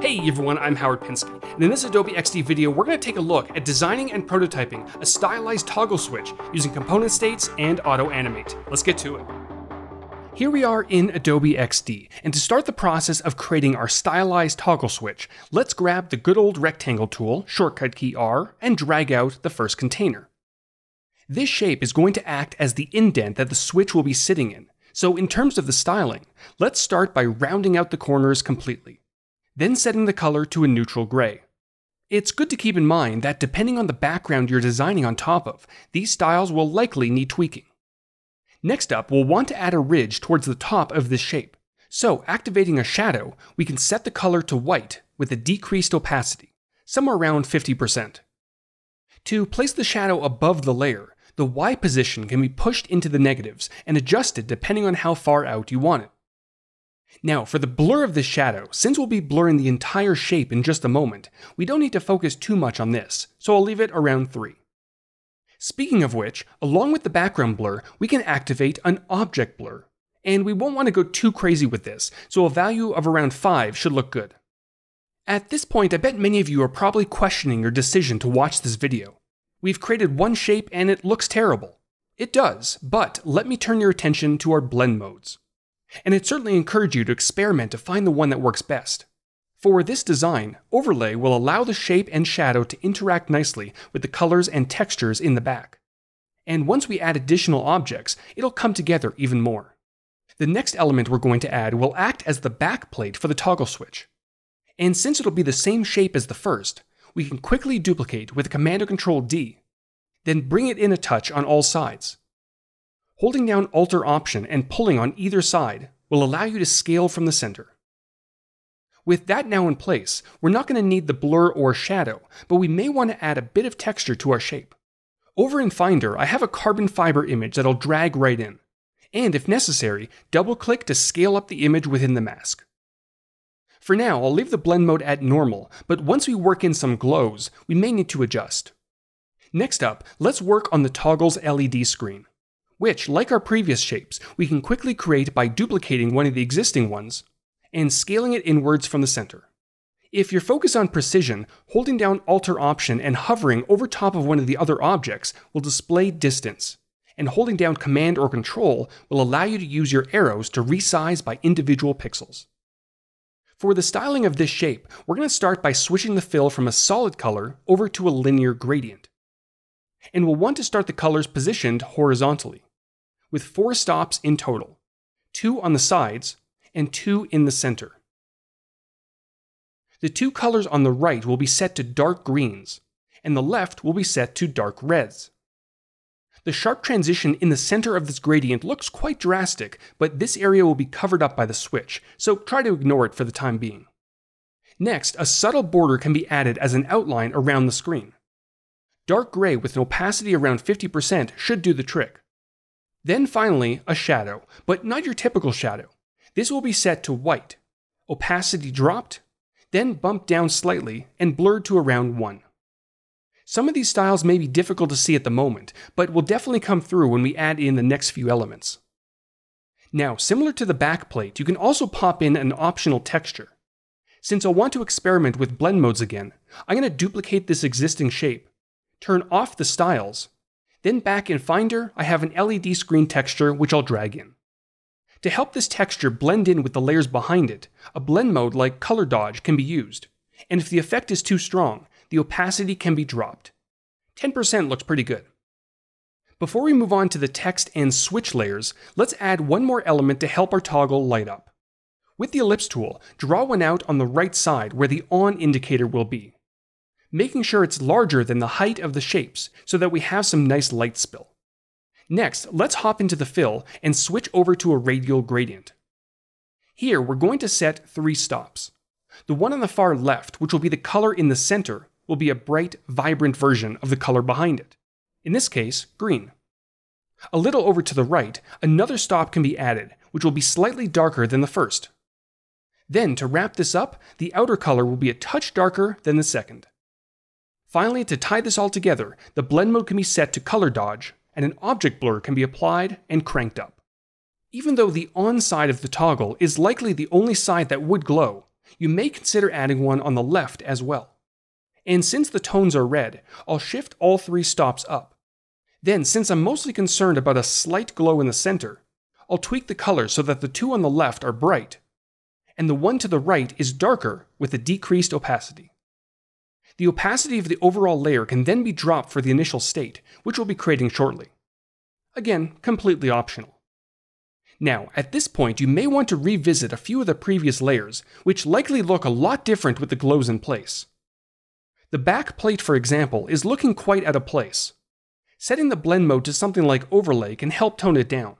Hey everyone, I'm Howard Pinsky, and in this Adobe XD video, we're going to take a look at designing and prototyping a stylized toggle switch using component states and auto animate. Let's get to it. Here we are in Adobe XD, and to start the process of creating our stylized toggle switch, let's grab the good old rectangle tool, shortcut key R, and drag out the first container. This shape is going to act as the indent that the switch will be sitting in, so in terms of the styling, let's start by rounding out the corners completely then setting the color to a neutral gray. It's good to keep in mind that depending on the background you're designing on top of, these styles will likely need tweaking. Next up, we'll want to add a ridge towards the top of this shape. So, activating a shadow, we can set the color to white with a decreased opacity, somewhere around 50%. To place the shadow above the layer, the Y position can be pushed into the negatives and adjusted depending on how far out you want it. Now, for the blur of the shadow, since we'll be blurring the entire shape in just a moment, we don't need to focus too much on this, so I'll leave it around 3. Speaking of which, along with the background blur, we can activate an object blur. And we won't want to go too crazy with this, so a value of around 5 should look good. At this point, I bet many of you are probably questioning your decision to watch this video. We've created one shape and it looks terrible. It does, but let me turn your attention to our blend modes and I'd certainly encourage you to experiment to find the one that works best. For this design, Overlay will allow the shape and shadow to interact nicely with the colors and textures in the back. And once we add additional objects, it'll come together even more. The next element we're going to add will act as the back plate for the toggle switch. And since it'll be the same shape as the first, we can quickly duplicate with Command or Control D, then bring it in a touch on all sides. Holding down Alt or Option and pulling on either side will allow you to scale from the center. With that now in place, we're not going to need the blur or shadow, but we may want to add a bit of texture to our shape. Over in Finder, I have a carbon fiber image that I'll drag right in. And if necessary, double click to scale up the image within the mask. For now, I'll leave the blend mode at normal, but once we work in some glows, we may need to adjust. Next up, let's work on the toggle's LED screen which, like our previous shapes, we can quickly create by duplicating one of the existing ones and scaling it inwards from the center. If you're focused on precision, holding down Alt or Option and hovering over top of one of the other objects will display distance, and holding down Command or Control will allow you to use your arrows to resize by individual pixels. For the styling of this shape, we're going to start by switching the fill from a solid color over to a linear gradient. And we'll want to start the colors positioned horizontally with four stops in total two on the sides and two in the center. The two colors on the right will be set to dark greens, and the left will be set to dark reds. The sharp transition in the center of this gradient looks quite drastic, but this area will be covered up by the switch, so try to ignore it for the time being. Next, a subtle border can be added as an outline around the screen. Dark gray with an opacity around 50% should do the trick. Then finally, a shadow, but not your typical shadow. This will be set to white, opacity dropped, then bumped down slightly and blurred to around 1. Some of these styles may be difficult to see at the moment, but will definitely come through when we add in the next few elements. Now, similar to the backplate, you can also pop in an optional texture. Since I want to experiment with blend modes again, I'm going to duplicate this existing shape, turn off the styles, then back in Finder, I have an LED screen texture which I'll drag in. To help this texture blend in with the layers behind it, a blend mode like Color Dodge can be used, and if the effect is too strong, the opacity can be dropped. 10% looks pretty good. Before we move on to the text and switch layers, let's add one more element to help our toggle light up. With the ellipse tool, draw one out on the right side where the on indicator will be making sure it's larger than the height of the shapes so that we have some nice light spill. Next, let's hop into the fill and switch over to a radial gradient. Here, we're going to set three stops. The one on the far left, which will be the color in the center, will be a bright, vibrant version of the color behind it. In this case, green. A little over to the right, another stop can be added, which will be slightly darker than the first. Then, to wrap this up, the outer color will be a touch darker than the second. Finally, to tie this all together, the blend mode can be set to color dodge, and an object blur can be applied and cranked up. Even though the on side of the toggle is likely the only side that would glow, you may consider adding one on the left as well. And since the tones are red, I'll shift all three stops up. Then, since I'm mostly concerned about a slight glow in the center, I'll tweak the color so that the two on the left are bright, and the one to the right is darker with a decreased opacity. The opacity of the overall layer can then be dropped for the initial state, which we'll be creating shortly. Again, completely optional. Now, at this point, you may want to revisit a few of the previous layers, which likely look a lot different with the glows in place. The back plate, for example, is looking quite out of place. Setting the blend mode to something like overlay can help tone it down.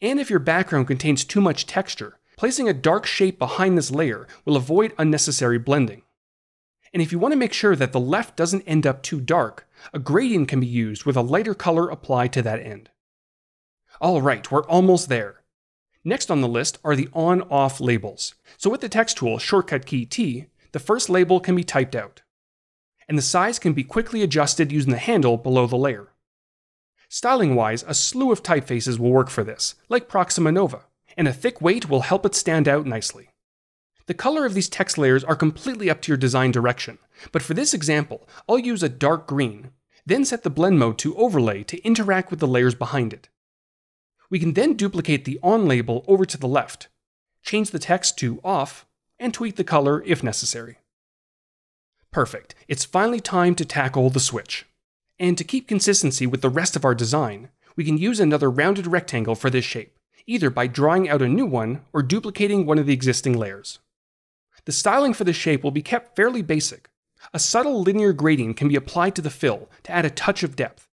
And if your background contains too much texture, placing a dark shape behind this layer will avoid unnecessary blending. And if you want to make sure that the left doesn't end up too dark, a gradient can be used with a lighter color applied to that end. Alright, we're almost there. Next on the list are the on-off labels. So with the text tool, shortcut key T, the first label can be typed out and the size can be quickly adjusted using the handle below the layer. Styling wise, a slew of typefaces will work for this, like Proxima Nova, and a thick weight will help it stand out nicely. The color of these text layers are completely up to your design direction, but for this example, I'll use a dark green, then set the blend mode to overlay to interact with the layers behind it. We can then duplicate the on label over to the left, change the text to off, and tweak the color if necessary. Perfect. It's finally time to tackle the switch. And to keep consistency with the rest of our design, we can use another rounded rectangle for this shape, either by drawing out a new one or duplicating one of the existing layers. The styling for the shape will be kept fairly basic. A subtle linear gradient can be applied to the fill to add a touch of depth.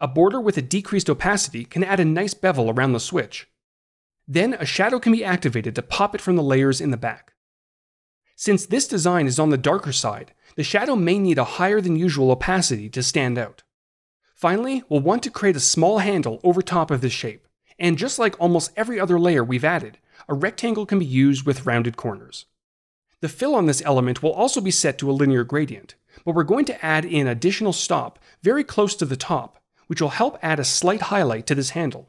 A border with a decreased opacity can add a nice bevel around the switch. Then a shadow can be activated to pop it from the layers in the back. Since this design is on the darker side, the shadow may need a higher than usual opacity to stand out. Finally, we'll want to create a small handle over top of this shape, and just like almost every other layer we've added, a rectangle can be used with rounded corners. The fill on this element will also be set to a linear gradient, but we're going to add in additional stop very close to the top, which will help add a slight highlight to this handle.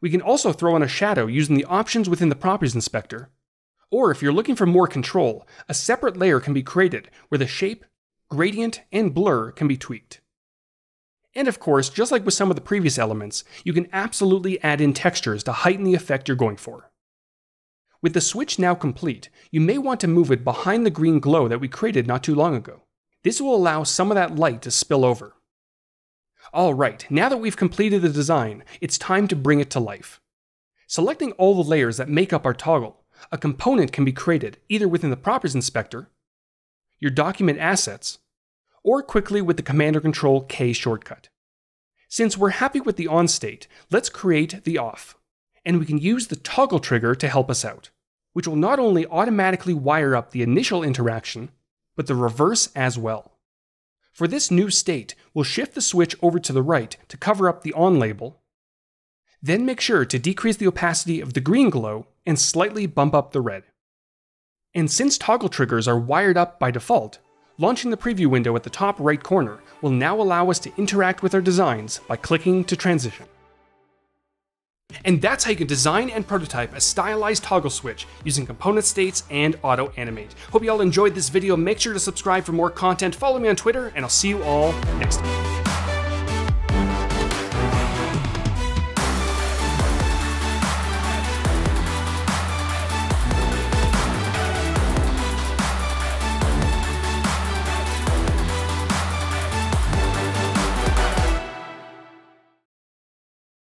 We can also throw in a shadow using the options within the Properties Inspector or if you're looking for more control, a separate layer can be created where the shape, gradient, and blur can be tweaked. And of course, just like with some of the previous elements, you can absolutely add in textures to heighten the effect you're going for. With the switch now complete, you may want to move it behind the green glow that we created not too long ago. This will allow some of that light to spill over. Alright, now that we've completed the design, it's time to bring it to life. Selecting all the layers that make up our toggle, a component can be created either within the Properties Inspector, your document assets, or quickly with the Command or Control K shortcut. Since we're happy with the on state, let's create the off, and we can use the toggle trigger to help us out, which will not only automatically wire up the initial interaction, but the reverse as well. For this new state, we'll shift the switch over to the right to cover up the on label, then make sure to decrease the opacity of the green glow and slightly bump up the red. And since toggle triggers are wired up by default, launching the preview window at the top right corner will now allow us to interact with our designs by clicking to transition. And that's how you can design and prototype a stylized toggle switch using component states and auto animate. Hope you all enjoyed this video. Make sure to subscribe for more content, follow me on Twitter, and I'll see you all next time.